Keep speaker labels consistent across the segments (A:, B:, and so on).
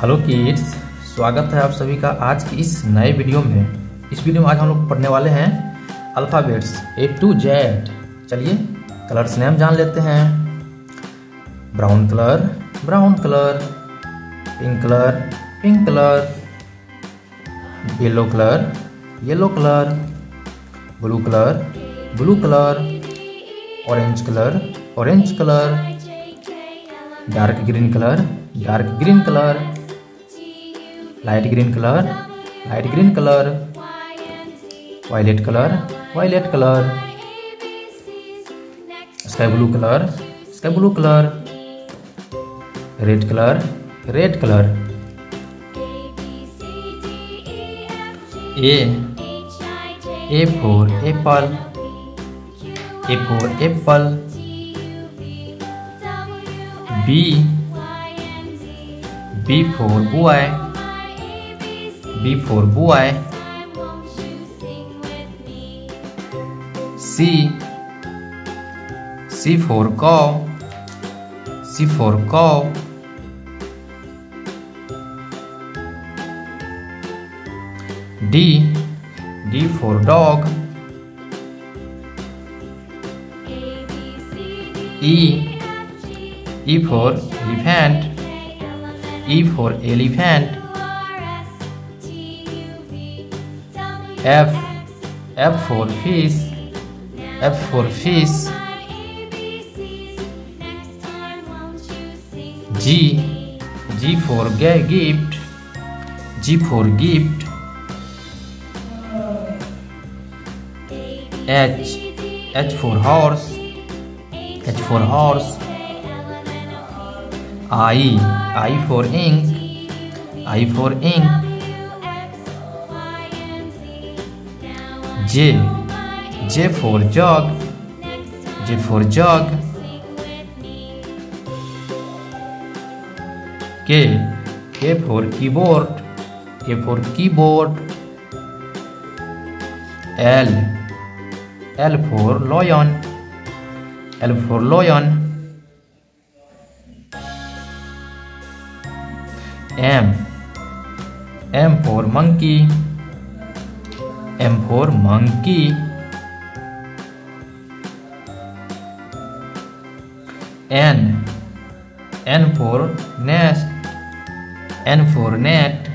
A: Hello kids, स्वागत है आप सभी का आज की इस नए वीडियो में। इस वीडियो में आज हम लोग पढ़ने वाले हैं अल्फ़ाबेट्स, ए टू जेड। चलिए, कलर्स नेम जान लेते हैं। Brown colour brown colour, pink colour pink colour, yellow colour yellow colour, blue colour blue colour, orange colour orange colour, dark green colour, dark green colour light green colour light green colour violet colour violet colour sky blue colour sky blue colour red colour red colour A A for apple A for apple B B for बुआई B for boy. C. C for cow. C for cow. D. D for dog. E. E for elephant. E for elephant. F F for fish F for fish. G G for gift G for gift. H H for horse H for horse. I I for ink I for ink J J for jog J for jog K K for keyboard K for keyboard L L for lion L for lion M M for monkey M for monkey. N N for nest. N for net.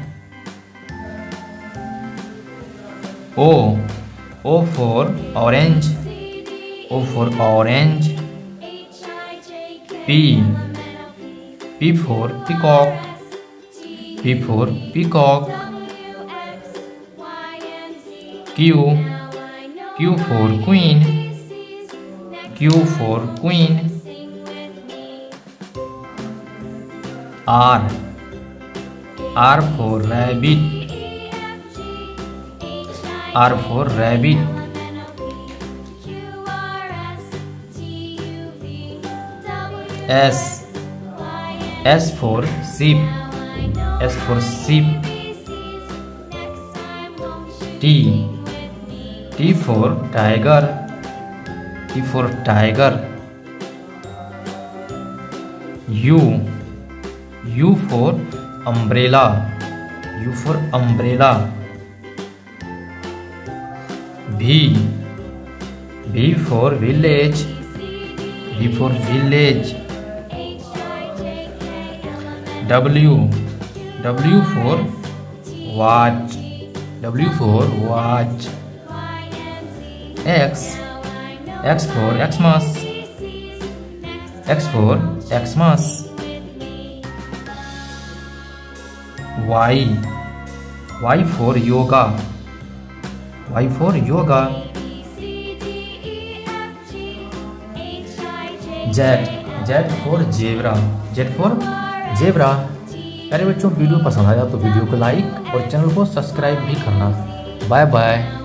A: O O for orange. O for orange. P P for peacock. P for peacock. Q Q for queen Q for queen R R for rabbit R for rabbit. S S for sheep S for sheep. T T for tiger T for tiger U U for umbrella U for umbrella V V for village V for village W W for watch W for watch X X for Xmas X for Xmas Y Y for yoga Y for yoga Z Z for zebra Z for zebra अरे बच्चों video पसंद आया तो video को like और channel को subscribe भी करना बाय बाय